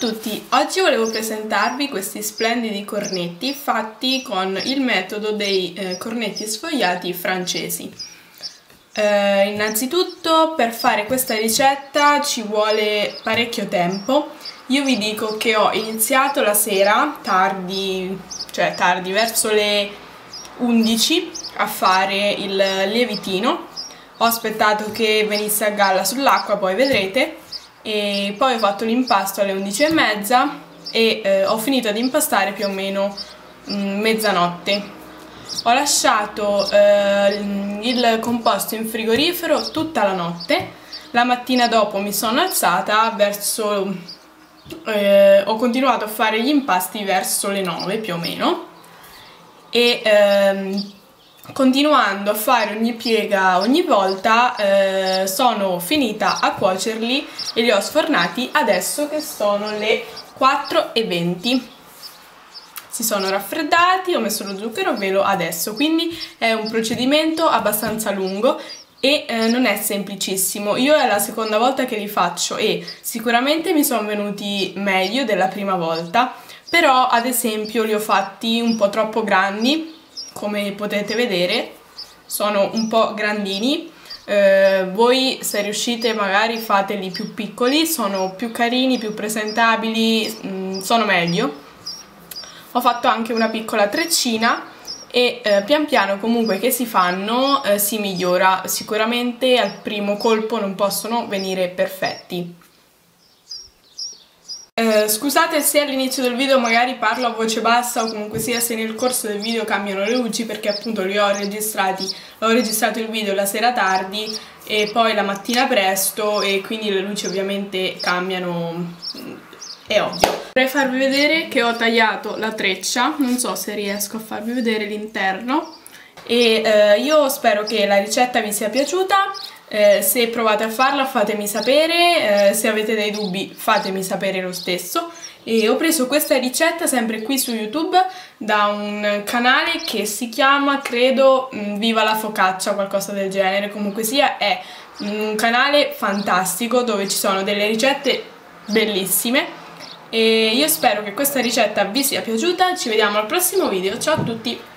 tutti, oggi volevo presentarvi questi splendidi cornetti fatti con il metodo dei eh, cornetti sfogliati francesi. Eh, innanzitutto per fare questa ricetta ci vuole parecchio tempo. Io vi dico che ho iniziato la sera, tardi, cioè tardi, verso le 11 a fare il lievitino. Ho aspettato che venisse a galla sull'acqua, poi vedrete e poi ho fatto l'impasto alle 11.30 e eh, ho finito ad impastare più o meno mh, mm, mezzanotte. Ho lasciato eh, il composto in frigorifero tutta la notte, la mattina dopo mi sono alzata verso... Eh, ho continuato a fare gli impasti verso le 9 più o meno e ehm, continuando a fare ogni piega ogni volta eh, sono finita a cuocerli e li ho sfornati adesso che sono le 4.20 si sono raffreddati, ho messo lo zucchero velo adesso. Quindi è un procedimento abbastanza lungo e eh, non è semplicissimo. Io è la seconda volta che li faccio e sicuramente mi sono venuti meglio della prima volta però ad esempio li ho fatti un po' troppo grandi come potete vedere sono un po' grandini. Eh, voi se riuscite magari fateli più piccoli sono più carini, più presentabili mh, mm, sono meglio. Ho fatto anche una piccola treccina e eh, pian piano comunque che si fanno eh, si migliora. Sicuramente al primo colpo non possono venire perfetti eh, scusate se all'inizio del video magari parlo a voce bassa o comunque sia se nel corso del video cambiano le luci perché appunto li ho registrati, ho registrato il video la sera tardi e poi la mattina presto e quindi le luci ovviamente cambiano, è ovvio. Vorrei farvi vedere che ho tagliato la treccia, non so se riesco a farvi vedere l'interno e eh, io spero che la ricetta vi sia piaciuta eh, se provate a farla fatemi sapere, eh, se avete dei dubbi fatemi sapere lo stesso. E ho preso questa ricetta sempre qui su YouTube da un canale che si chiama, credo, mm, Viva la Focaccia, qualcosa del genere. Comunque sia, è un canale fantastico dove ci sono delle ricette bellissime. E io spero che questa ricetta vi sia piaciuta, ci vediamo al prossimo video, ciao a tutti!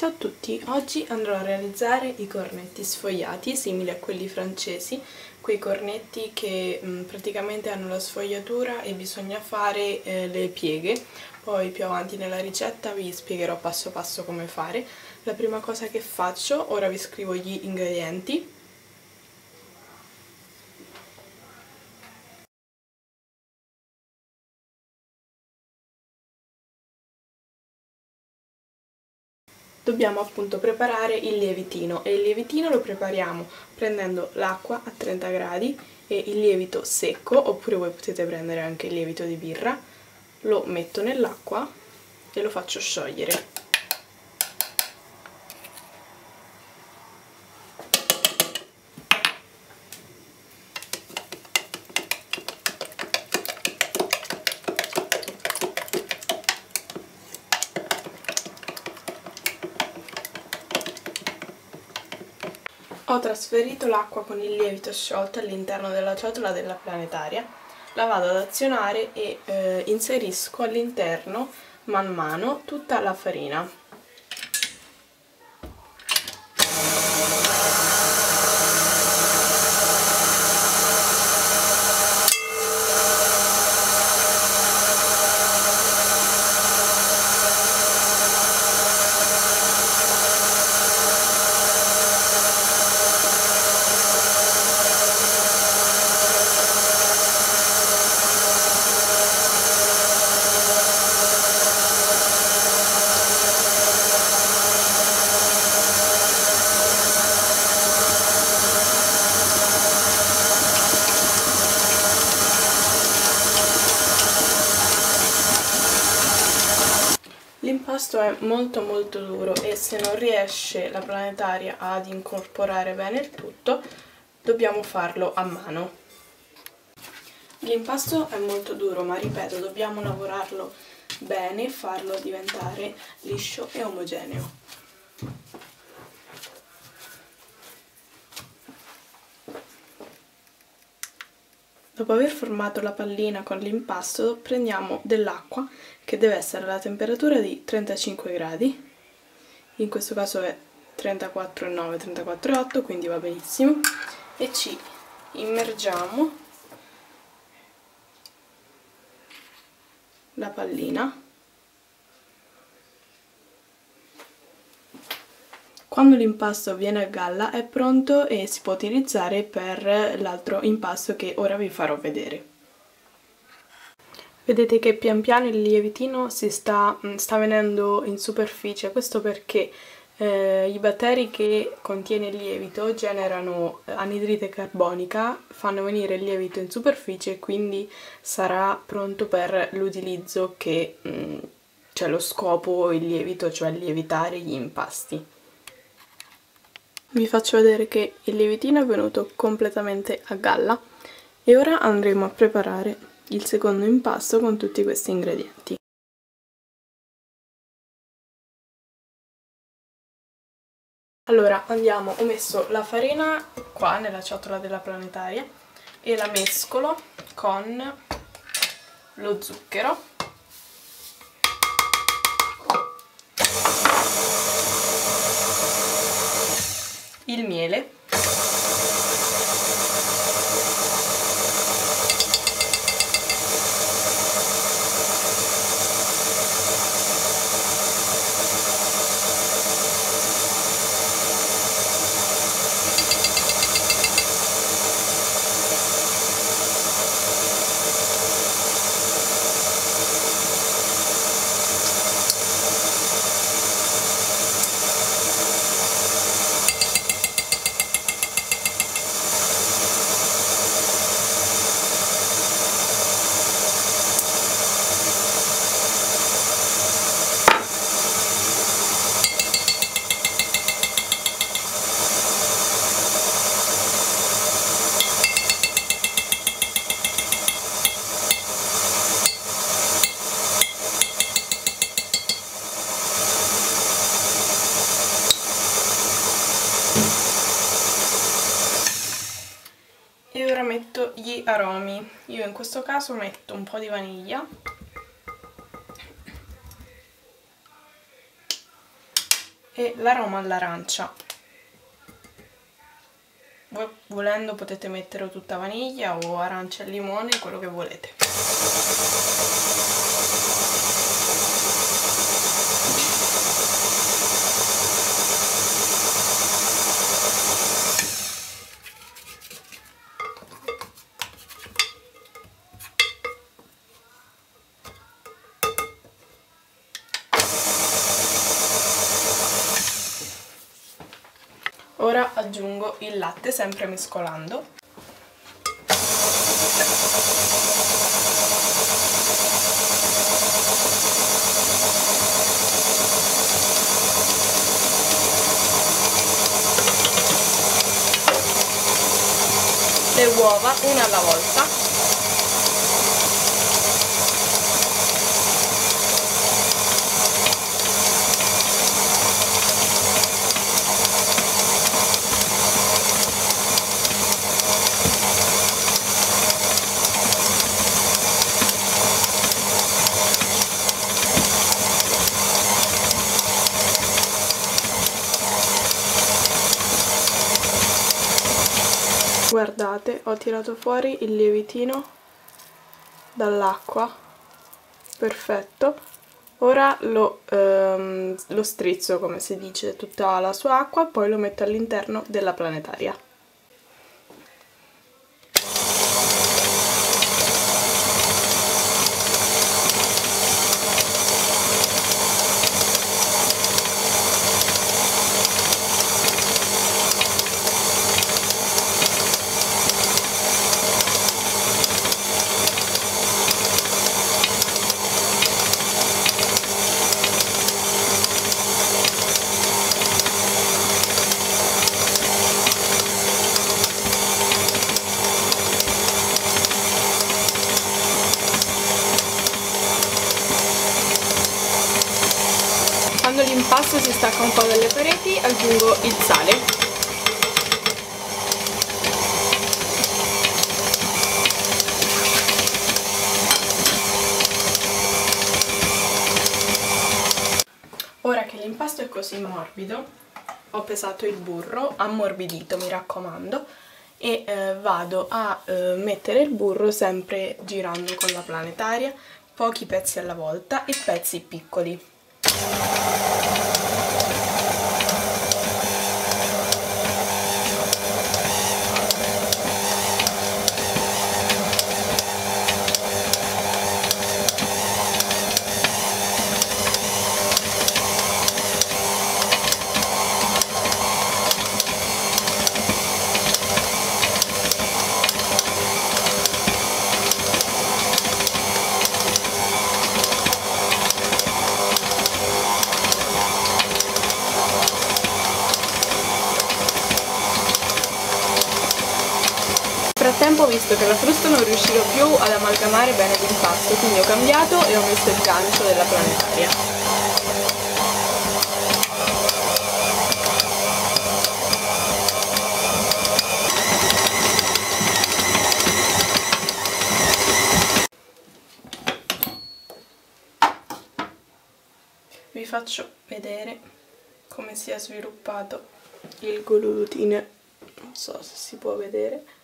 Ciao a tutti, oggi andrò a realizzare i cornetti sfogliati simili a quelli francesi, quei cornetti che mh, mm, praticamente hanno la sfogliatura e bisogna fare eh, le pieghe, poi più avanti nella ricetta vi spiegherò passo passo come fare. La prima cosa che faccio, ora vi scrivo gli ingredienti, dobbiamo appunto preparare il lievitino e il lievitino lo prepariamo prendendo l'acqua a 30 gradi e il lievito secco oppure voi potete prendere anche il lievito di birra lo metto nell'acqua e lo faccio sciogliere trasferito l'acqua con il lievito sciolto all'interno della ciotola della planetaria, la vado ad azionare e eh, inserisco all'interno man mano tutta la farina. L'impasto è molto molto duro e se non riesce la planetaria ad incorporare bene il tutto dobbiamo farlo a mano. L'impasto è molto duro ma ripeto dobbiamo lavorarlo bene e farlo diventare liscio e omogeneo. Dopo aver formato la pallina con l'impasto prendiamo dell'acqua che deve essere alla temperatura di 35 gradi, in questo caso è 34,9, 34,8 quindi va benissimo. E ci immergiamo la pallina Quando l'impasto viene a galla è pronto e si può utilizzare per l'altro impasto che ora vi farò vedere. Vedete che pian piano il lievitino si sta, mm, sta venendo in superficie, questo perché eh, i batteri che contiene il lievito generano anidride carbonica, fanno venire il lievito in superficie e quindi sarà pronto per l'utilizzo che mh, mm, c'è lo scopo il lievito, cioè lievitare gli impasti. Vi faccio vedere che il lievitino è venuto completamente a galla e ora andremo a preparare il secondo impasto con tutti questi ingredienti. Allora andiamo, ho messo la farina qua nella ciotola della planetaria e la mescolo con lo zucchero il miele metto gli aromi io in questo caso metto un po' di vaniglia. E l'aroma all'arancia. Voi volendo potete mettere tutta vaniglia o arancia e limone quello che volete Ora aggiungo il latte sempre mescolando. Le uova una alla volta guardate ho tirato fuori il lievitino dall'acqua. Perfetto. Ora lo, ehm, lo strizzo come si dice tutta la sua acqua poi lo metto all'interno della planetaria il sale. Ora che l'impasto è così morbido ho pesato il burro ammorbidito mi raccomando e eh, vado a eh, mettere il burro sempre girando con la planetaria pochi pezzi alla volta e pezzi piccoli. Visto che la frusta non riusciva più ad amalgamare bene l'impasto, quindi ho cambiato e ho messo il gancio della planetaria. Vi faccio vedere come si è sviluppato il glutine, non so se si può vedere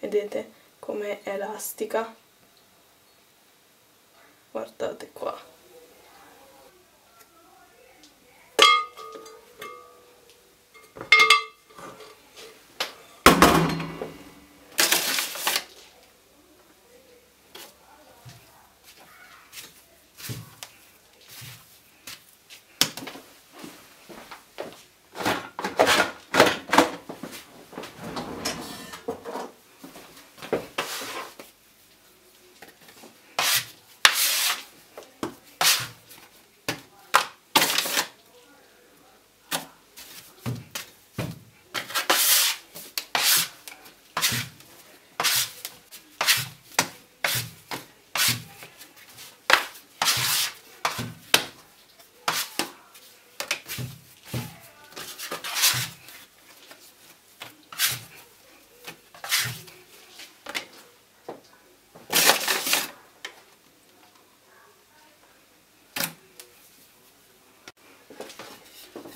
vedete come è elastica? Guardate qua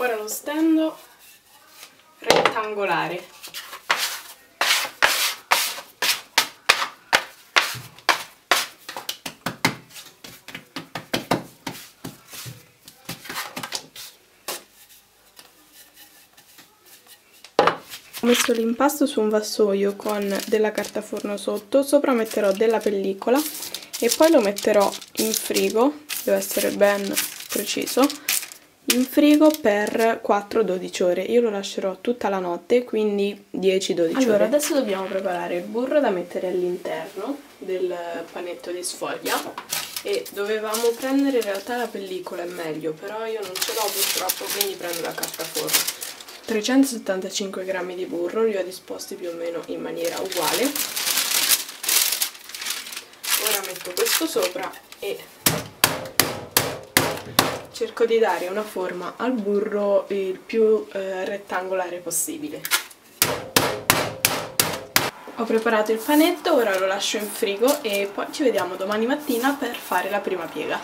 ora lo stendo rettangolare. Ho messo l'impasto su un vassoio con della carta forno sotto, sopra metterò della pellicola e poi lo metterò in frigo, deve essere ben preciso, in frigo per 4-12 ore. Io lo lascerò tutta la notte, quindi 10-12 allora, ore. Allora, adesso dobbiamo preparare il burro da mettere all'interno del panetto di sfoglia e dovevamo prendere in realtà la pellicola, è meglio, però io non ce l'ho purtroppo, quindi prendo la carta forno. 375 g di burro, li ho disposti più o meno in maniera uguale. Ora metto questo sopra e cerco di dare una forma al burro il più eh, rettangolare possibile. Ho preparato il panetto, ora lo lascio in frigo e poi ci vediamo domani mattina per fare la prima piega.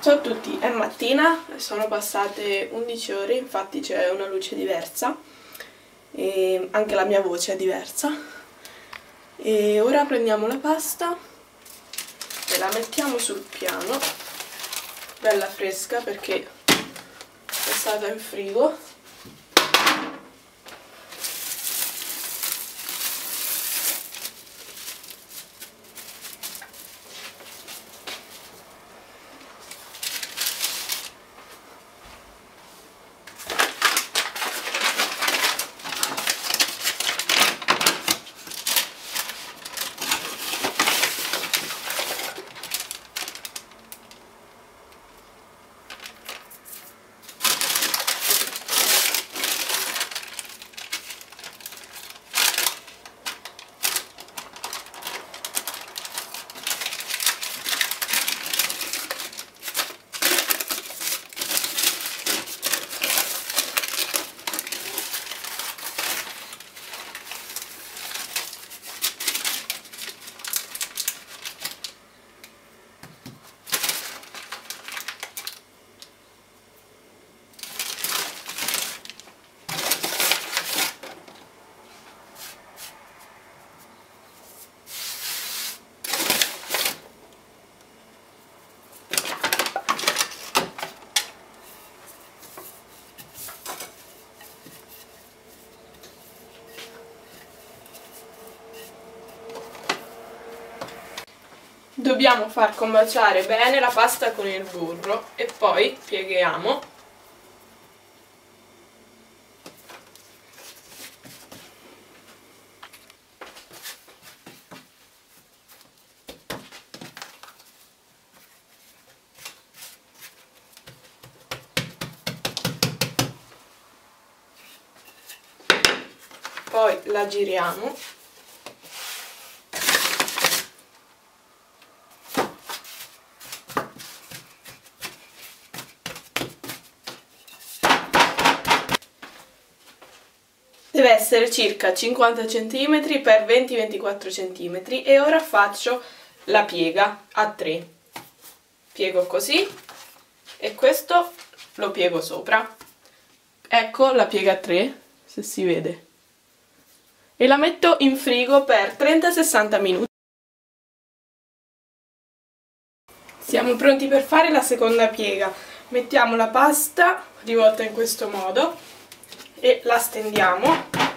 Ciao a tutti, è mattina, sono passate 11 ore, infatti c'è una luce diversa e anche la mia voce è diversa. E ora prendiamo la pasta e la mettiamo sul piano bella fresca perché è stata in frigo Dobbiamo far combaciare bene la pasta con il burro e poi pieghiamo. Poi la giriamo deve essere circa 50 cm x 20-24 cm e ora faccio la piega a 3 piego così e questo lo piego sopra. Ecco la piega a 3 se si vede. E la metto in frigo per 30-60 minuti. Siamo pronti per fare la seconda piega. Mettiamo la pasta rivolta in questo modo e la stendiamo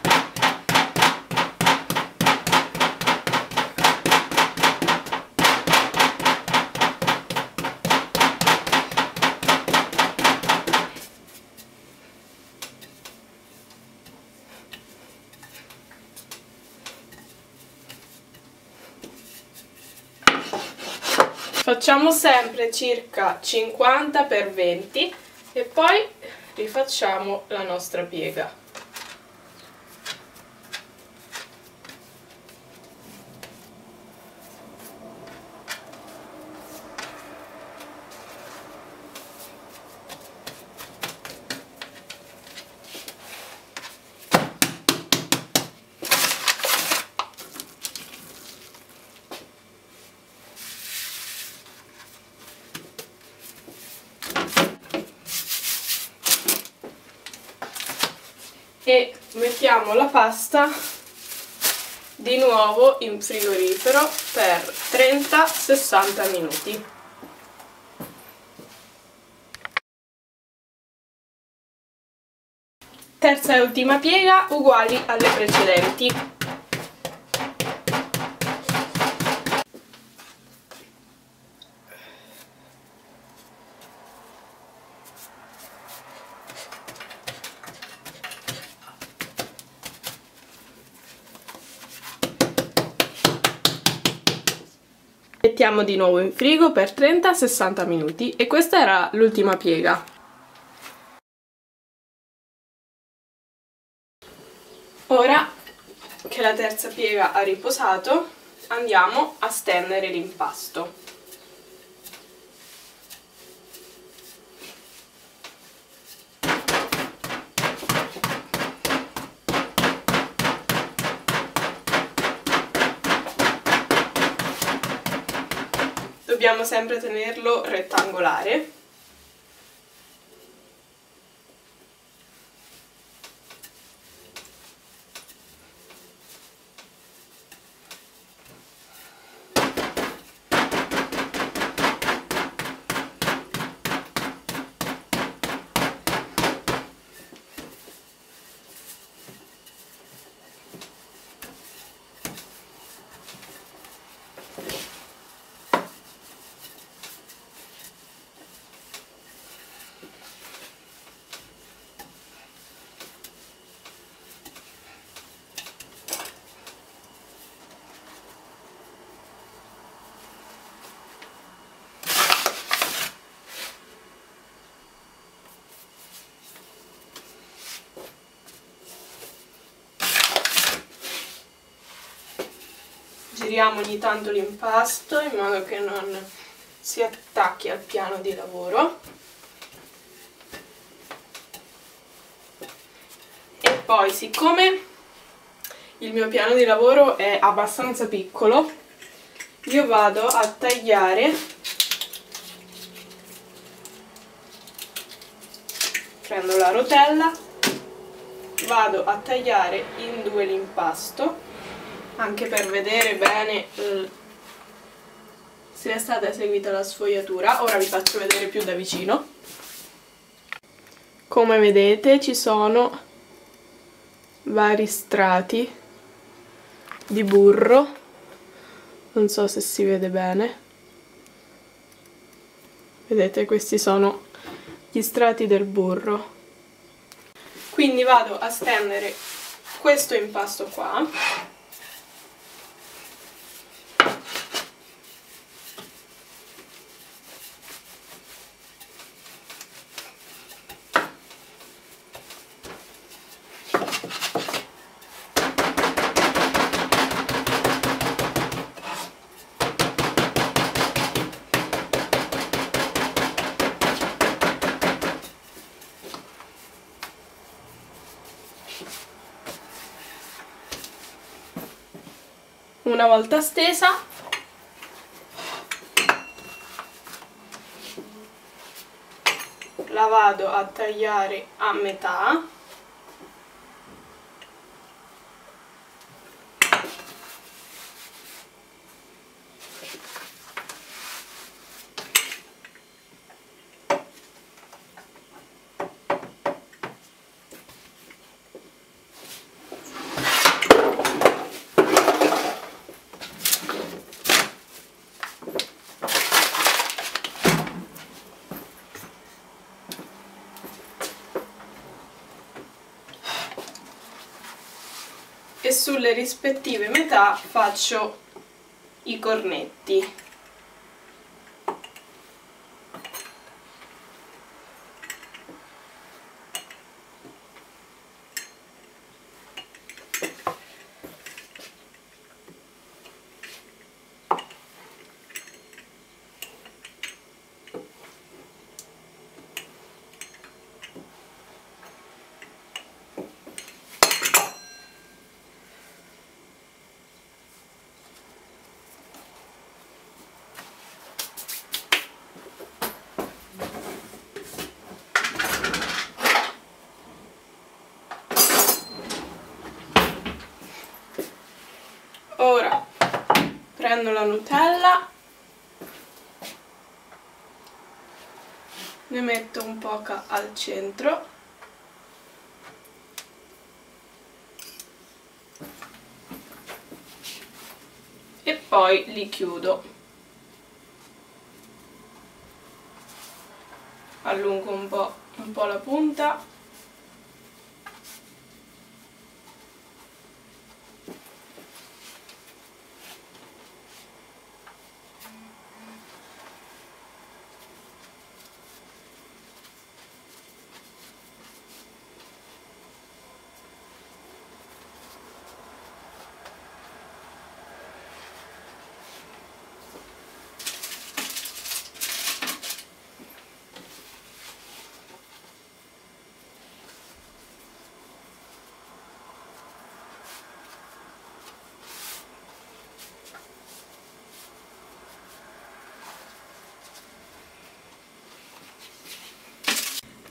Facciamo sempre circa 50 x 20 e poi rifacciamo la nostra piega. E mettiamo la pasta di nuovo in frigorifero per 30-60 minuti. Terza e ultima piega uguali alle precedenti. Mettiamo di nuovo in frigo per 30-60 minuti e questa era l'ultima piega. Ora che la terza piega ha riposato andiamo a stendere l'impasto. Dobbiamo sempre tenerlo rettangolare giriamo ogni tanto l'impasto in modo che non si attacchi al piano di lavoro. E poi siccome il mio piano di lavoro è abbastanza piccolo io vado a tagliare prendo la rotella vado a tagliare in due l'impasto anche per vedere bene eh, se è stata eseguita la sfogliatura. Ora vi faccio vedere più da vicino. Come vedete ci sono vari strati di burro. Non so se si vede bene. Vedete questi sono gli strati del burro. Quindi vado a stendere questo impasto qua una volta stesa. La vado a tagliare a metà sulle rispettive metà faccio i cornetti ora prendo la Nutella. Ne metto un po' al centro. E poi li chiudo. Allungo un po', un po la punta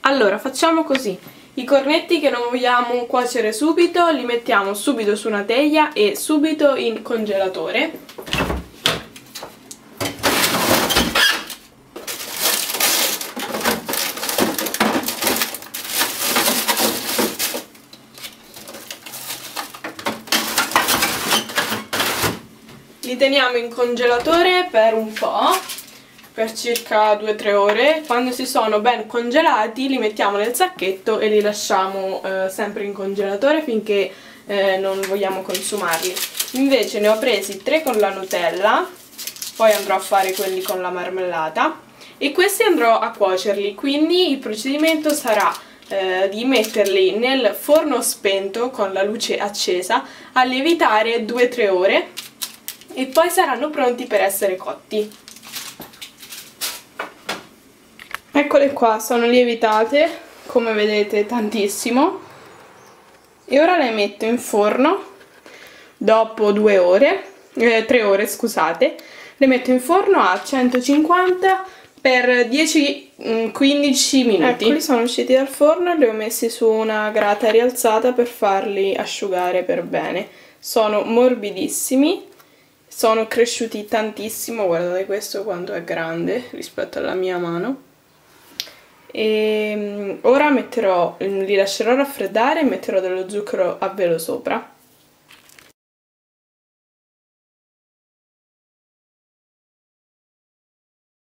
Allora, facciamo così. I cornetti che non vogliamo cuocere subito li mettiamo subito su una teglia e subito in congelatore. Li teniamo in congelatore per un po' per circa 2-3 ore. Quando si sono ben congelati li mettiamo nel sacchetto e li lasciamo eh, sempre in congelatore finché eh, non vogliamo consumarli. Invece ne ho presi 3 con la Nutella poi andrò a fare quelli con la marmellata e questi andrò a cuocerli. Quindi il procedimento sarà eh, di metterli nel forno spento con la luce accesa a lievitare 2-3 ore e poi saranno pronti per essere cotti Eccole qua, sono lievitate, come vedete tantissimo. E ora le metto in forno dopo due ore, eh, tre ore scusate. Le metto in forno a 150 per 10-15 mm, minuti. Eccoli, sono usciti dal forno e li ho messi su una grata rialzata per farli asciugare per bene. Sono morbidissimi, sono cresciuti tantissimo, guardate questo quanto è grande rispetto alla mia mano e mm, ora metterò, li lascerò raffreddare e metterò dello zucchero a velo sopra